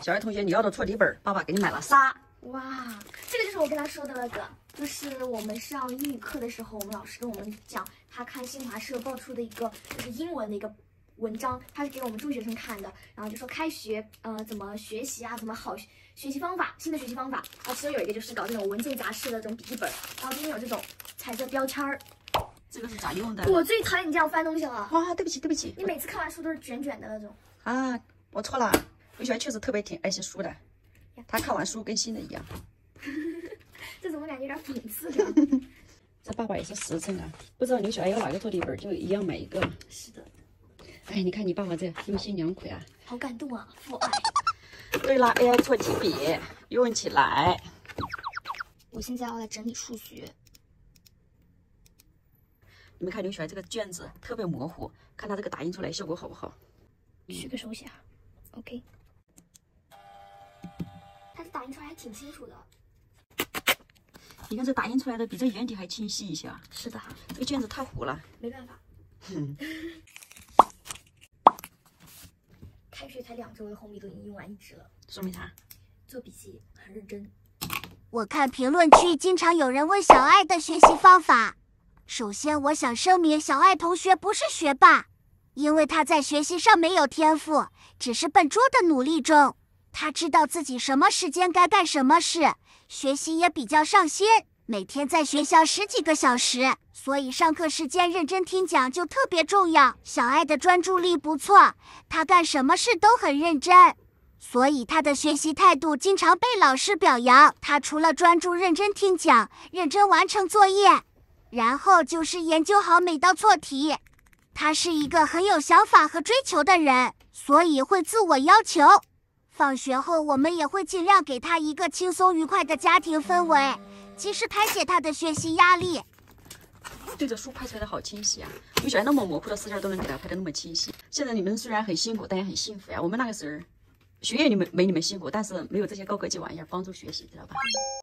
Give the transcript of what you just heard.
小爱同学，你要的错题本，爸爸给你买了仨。哇，这个就是我跟他说的那个，就是我们上英语课的时候，我们老师跟我们讲，他看新华社爆出的一个就是英文的一个文章，他是给我们中学生看的，然后就说开学呃怎么学习啊，怎么好学习方法，新的学习方法，然后其中有一个就是搞这种文件夹式的这种笔记本，然后中间有这种彩色标签儿。这个是咋用的？我最讨厌你这样翻东西了。哇，对不起对不起，你每次看完书都是卷卷的那种。啊，我错了。刘璇确实特别挺爱惜书的，他看完书跟新的一样。这怎么感觉有点讽刺呢？这爸爸也是实诚啊，不知道刘小爱要哪个错题本，就一样买一个。是的。哎，你看你爸爸这用心良苦呀，好感动啊，父爱。对了，AI 错题笔用起来。我现在要来整理数学。你们看刘璇这个卷子特别模糊，看他这个打印出来效果好不好？取个手写，OK。它这打印出来还挺清楚的。你看这打印出来的比这原底还清晰一些。是的，这个卷子太糊了，没办法。开学才两周的红笔都已经用完一支了，说明啥？做笔记很认真。我看评论区经常有人问小爱的学习方法。首先，我想声明，小爱同学不是学霸，因为他在学习上没有天赋，只是笨拙的努力中。他知道自己什么时间该干什么事，学习也比较上心，每天在学校十几个小时，所以上课时间认真听讲就特别重要。小爱的专注力不错，他干什么事都很认真，所以他的学习态度经常被老师表扬。他除了专注认真听讲，认真完成作业。然后就是研究好每道错题。他是一个很有想法和追求的人，所以会自我要求。放学后，我们也会尽量给他一个轻松愉快的家庭氛围，及时排解他的学习压力。对着书拍出来的好清晰啊！你喜欢那么模糊的试卷都能给他拍的那么清晰。现在你们虽然很辛苦，但也很幸福呀。我们那个时候，学业你们没你们辛苦，但是没有这些高科技玩意儿帮助学习，知道吧？